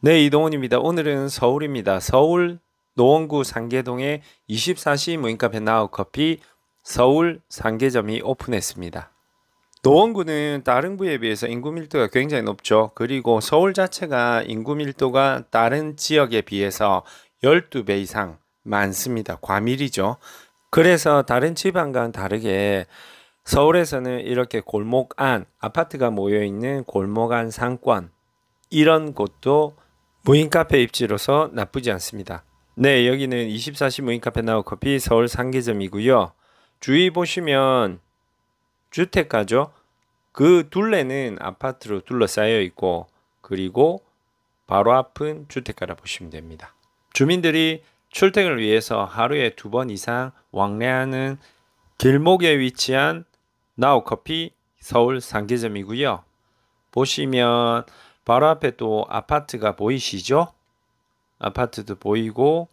네, 이동훈입니다. 오늘은 서울입니다. 서울 노원구 상계동에 24시 무인카페 나우 커피 서울 상계점이 오픈했습니다. 노원구는 다른 구에 비해서 인구 밀도가 굉장히 높죠. 그리고 서울 자체가 인구 밀도가 다른 지역에 비해서 12배 이상 많습니다. 과밀이죠. 그래서 다른 지방과는 다르게 서울에서는 이렇게 골목 안, 아파트가 모여 있는 골목 안 상권, 이런 곳도 무인 카페 입지로서 나쁘지 않습니다. 네, 여기는 24시 무인 카페 나우 커피 서울 상계점이고요. 주위 보시면 주택가죠. 그 둘레는 아파트로 둘러싸여 있고 그리고 바로 앞은 주택가라 보시면 됩니다. 주민들이 출퇴근을 위해서 하루에 두 번 이상 왕래하는 길목에 위치한 나우 커피 서울 상계점이고요. 보시면 바로 앞에 또 아파트가 보이시죠? 아파트도 보이고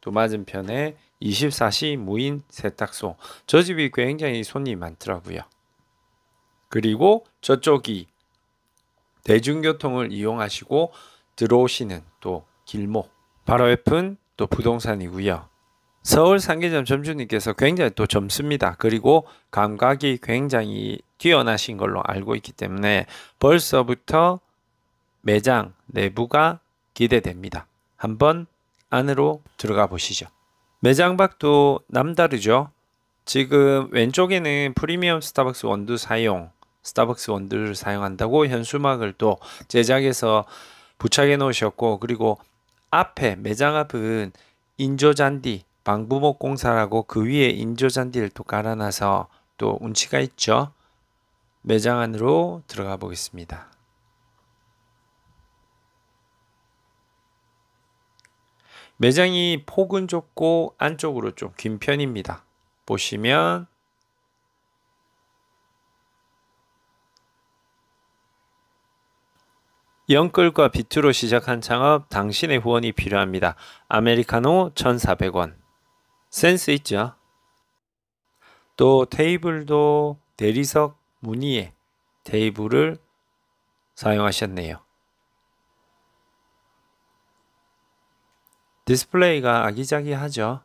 또 맞은편에 24시 무인 세탁소. 저 집이 굉장히 손님이 많더라고요. 그리고 저쪽이 대중교통을 이용하시고 들어오시는 또 길목. 바로 옆은 또 부동산이고요. 서울 상계점 점주님께서 굉장히 또 젊습니다. 그리고 감각이 굉장히 뛰어나신 걸로 알고 있기 때문에 벌써부터 매장 내부가 기대됩니다. 한번 안으로 들어가 보시죠. 매장 밖도 남다르죠. 지금 왼쪽에는 프리미엄 스타벅스 원두 사용, 스타벅스 원두를 사용한다고 현수막을 또 제작해서 부착해 놓으셨고 그리고 앞에 매장 앞은 인조잔디 방부목 공사라고 그 위에 인조잔디를 또 깔아놔서 또 운치가 있죠. 매장 안으로 들어가 보겠습니다. 매장이 폭은 좁고 안쪽으로 좀 긴 편입니다. 보시면 영끌과 빚투로 시작한 창업 당신의 후원이 필요합니다. 아메리카노 1,400원. 센스 있죠? 또 테이블도 대리석 무늬의 테이블을 사용하셨네요. 디스플레이가 아기자기하죠.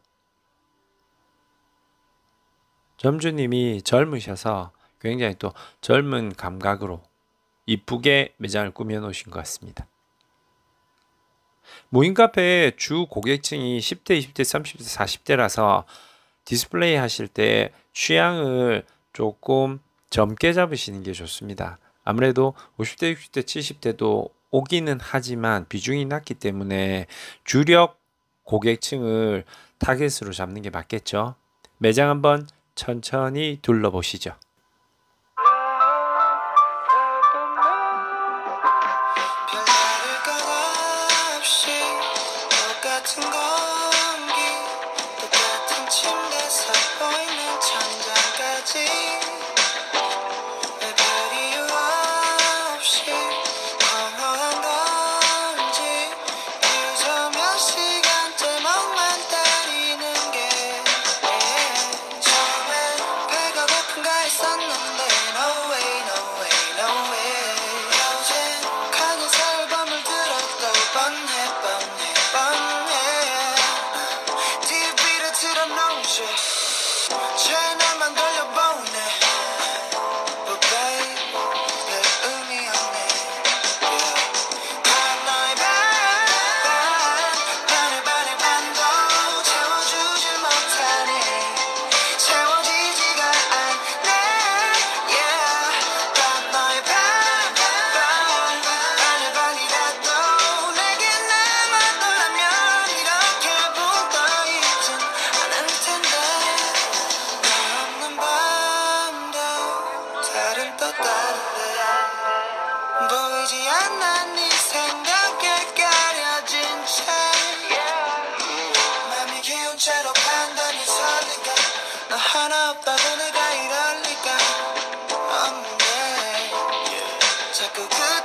점주님이 젊으셔서 굉장히 또 젊은 감각으로 이쁘게 매장을 꾸며 놓으신 것 같습니다. 무인 카페 주 고객층이 10대, 20대, 30대, 40대라서 디스플레이 하실 때 취향을 조금 젊게 잡으시는 게 좋습니다. 아무래도 50대, 60대, 70대도 오기는 하지만 비중이 낮기 때문에 주력 고객층을 타겟으로 잡는 게 맞겠죠. 매장 한번 천천히 둘러보시죠. 별은 또 다른데 보이지 않아 네 생각에 가려진 채. 맘이 기운 채로 판단이 서니까 너 하나 없다고 내가 이럴 리가 없네. 자꾸 그